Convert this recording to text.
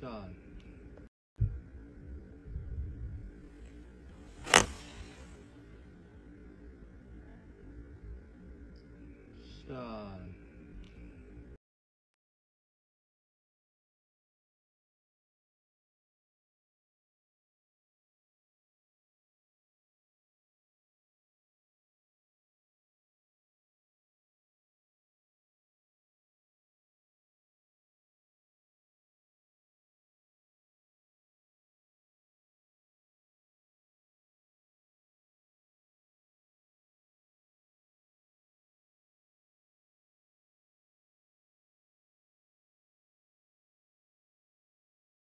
Shot. Shot.